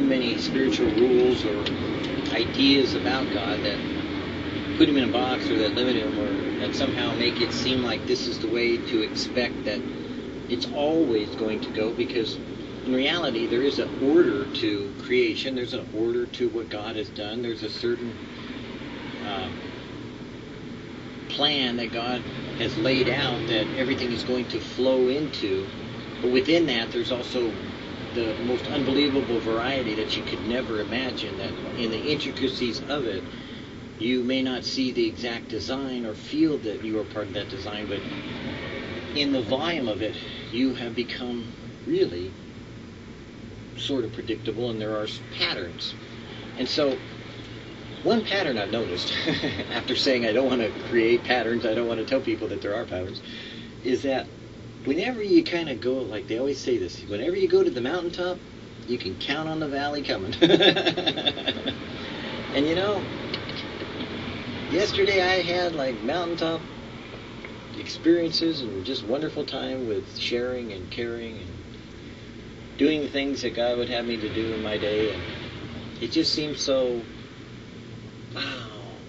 too many spiritual rules or ideas about God that put him in a box or that limit him or that somehow make it seem like this is the way to expect that it's always going to go because in reality there is an order to creation. There's an order to what god has done. There's a certain uh, plan that god has laid out that everything is going to flow into. But within that there's also the most unbelievable variety that you could never imagine that in the intricacies of it you may not see the exact design or feel that you are part of that design but in the volume of it you have become really sort of predictable and there are patterns. And so one pattern I've noticed after saying I don't want to create patterns I don't want to tell people that there are patterns is that whenever you kind of go, like they always say this, whenever you go to the mountaintop, you can count on the valley coming. and you know, yesterday I had like mountaintop experiences and just wonderful time with sharing and caring and doing things that God would have me to do in my day. And it just seems so, oh, wow,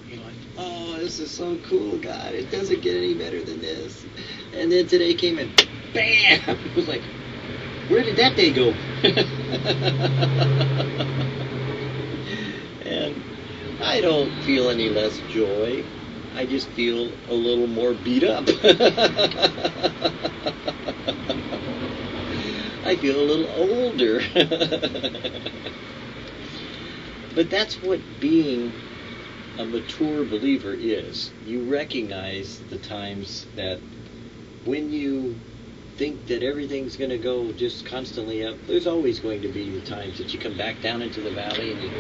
you know, like, oh, this is so cool, God. It doesn't get any better than this. And then today came and bam! It was like, where did that day go? and I don't feel any less joy. I just feel a little more beat up. I feel a little older. but that's what being a mature believer is. You recognize the times that when you think that everything's going to go just constantly up, there's always going to be the times that you come back down into the valley and you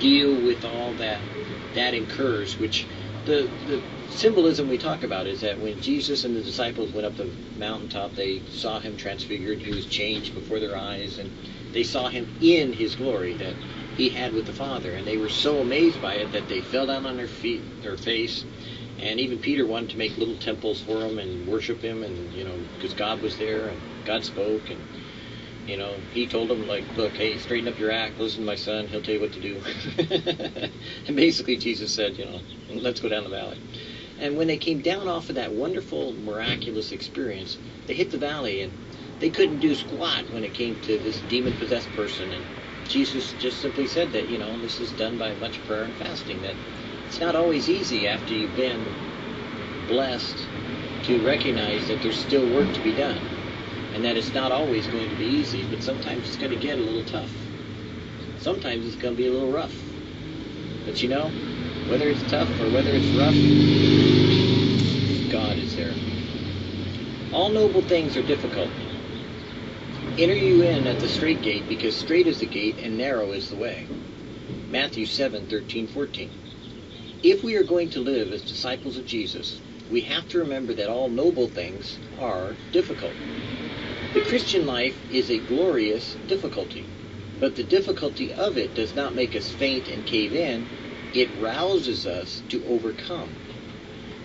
deal with all that that incurs, which the, the symbolism we talk about is that when Jesus and the disciples went up the mountaintop, they saw him transfigured, he was changed before their eyes, and they saw him in his glory that he had with the Father, and they were so amazed by it that they fell down on their feet, their face, and even Peter wanted to make little temples for him and worship him, and you know, because God was there and God spoke, and you know, he told him like, look, hey, straighten up your act, listen to my son, he'll tell you what to do. and basically, Jesus said, you know, let's go down the valley. And when they came down off of that wonderful, miraculous experience, they hit the valley and they couldn't do squat when it came to this demon possessed person. And Jesus just simply said that, you know, this is done by much prayer and fasting, that it's not always easy after you've been blessed to recognize that there's still work to be done and that it's not always going to be easy, but sometimes it's going to get a little tough. Sometimes it's going to be a little rough. But you know, whether it's tough or whether it's rough, God is there. All noble things are difficult. Enter you in at the straight gate, because straight is the gate and narrow is the way. Matthew 7 13 14. If we are going to live as disciples of Jesus, we have to remember that all noble things are difficult. The Christian life is a glorious difficulty, but the difficulty of it does not make us faint and cave in, it rouses us to overcome.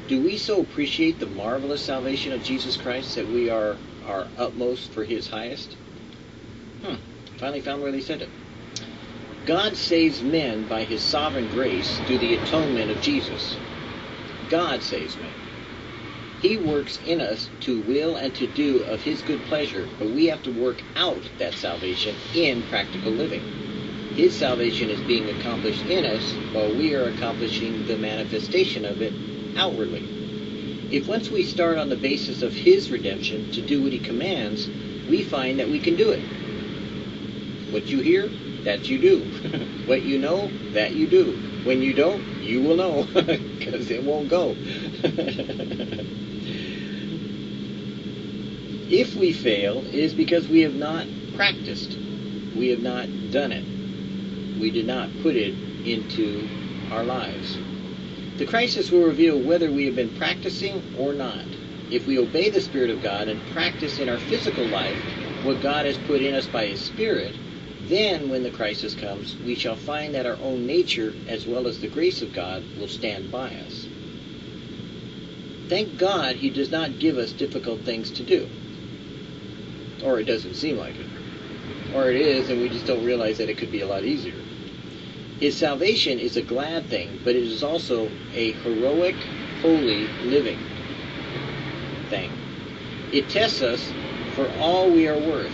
Do we so appreciate the marvelous salvation of Jesus Christ that we are our utmost for his highest? Hmm, finally found where they said it. God saves men by his sovereign grace through the atonement of Jesus. God saves men. He works in us to will and to do of his good pleasure, but we have to work out that salvation in practical living. His salvation is being accomplished in us while we are accomplishing the manifestation of it outwardly. If once we start on the basis of his redemption to do what he commands, we find that we can do it. What you hear, that you do. what you know, that you do. When you don't, you will know, because it won't go. if we fail, it is because we have not practiced. We have not done it. We did not put it into our lives. The crisis will reveal whether we have been practicing or not. If we obey the Spirit of God and practice in our physical life what God has put in us by His Spirit, then, when the crisis comes, we shall find that our own nature, as well as the grace of God, will stand by us. Thank God He does not give us difficult things to do. Or it doesn't seem like it. or it is, and we just don't realize that it could be a lot easier. His salvation is a glad thing, but it is also a heroic, holy living thing. It tests us for all we are worth.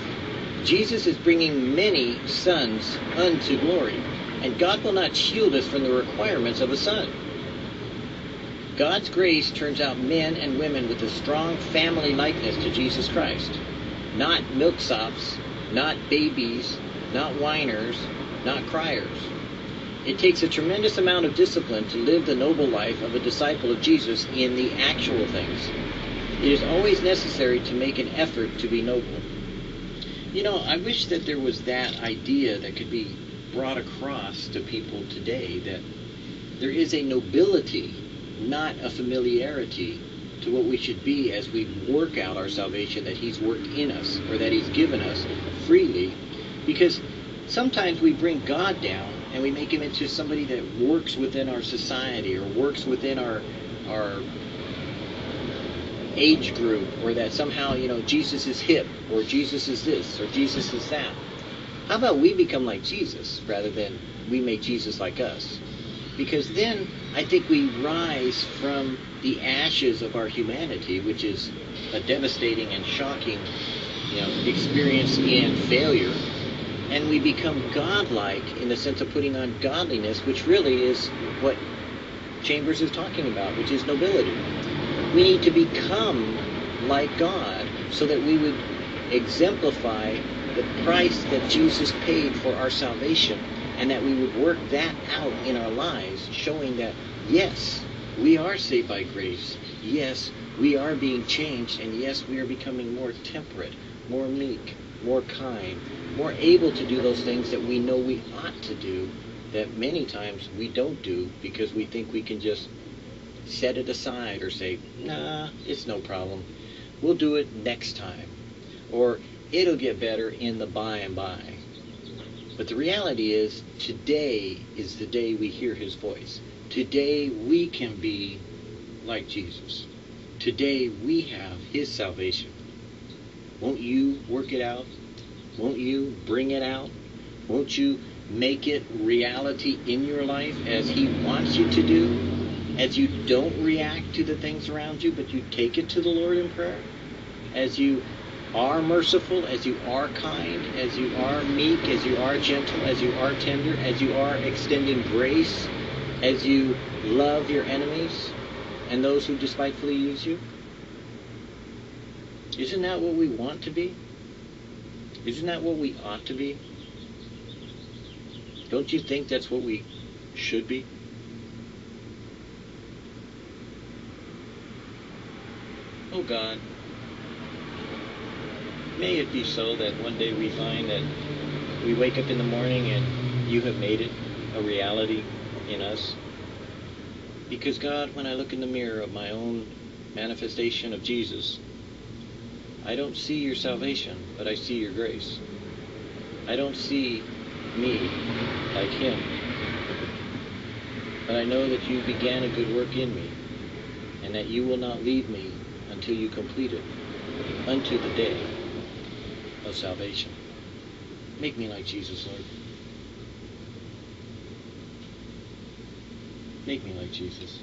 Jesus is bringing many sons unto glory, and God will not shield us from the requirements of a son. God's grace turns out men and women with a strong family likeness to Jesus Christ. Not milksops, not babies, not whiners, not criers. It takes a tremendous amount of discipline to live the noble life of a disciple of Jesus in the actual things. It is always necessary to make an effort to be noble. You know, I wish that there was that idea that could be brought across to people today that there is a nobility, not a familiarity, to what we should be as we work out our salvation that He's worked in us or that He's given us freely. Because sometimes we bring God down and we make Him into somebody that works within our society or works within our our age group or that somehow, you know, Jesus is hip or Jesus is this or Jesus is that. How about we become like Jesus rather than we make Jesus like us? Because then I think we rise from the ashes of our humanity, which is a devastating and shocking you know, experience and failure, and we become godlike in the sense of putting on godliness, which really is what Chambers is talking about, which is nobility. We need to become like God so that we would exemplify the price that Jesus paid for our salvation and that we would work that out in our lives, showing that, yes, we are saved by grace. Yes, we are being changed. And yes, we are becoming more temperate, more meek, more kind, more able to do those things that we know we ought to do that many times we don't do because we think we can just set it aside or say, nah, it's no problem. We'll do it next time. Or it'll get better in the by and by. But the reality is, today is the day we hear his voice. Today we can be like Jesus. Today we have his salvation. Won't you work it out? Won't you bring it out? Won't you make it reality in your life as he wants you to do? As you don't react to the things around you, but you take it to the Lord in prayer, as you are merciful, as you are kind, as you are meek, as you are gentle, as you are tender, as you are extending grace, as you love your enemies and those who despitefully use you? Isn't that what we want to be? Isn't that what we ought to be? Don't you think that's what we should be? Oh God, may it be so that one day we find that we wake up in the morning and you have made it a reality in us. Because God, when I look in the mirror of my own manifestation of Jesus, I don't see your salvation, but I see your grace. I don't see me like him. But I know that you began a good work in me, and that you will not leave me until you complete it unto the day of salvation. Make me like Jesus, Lord. Make me like Jesus.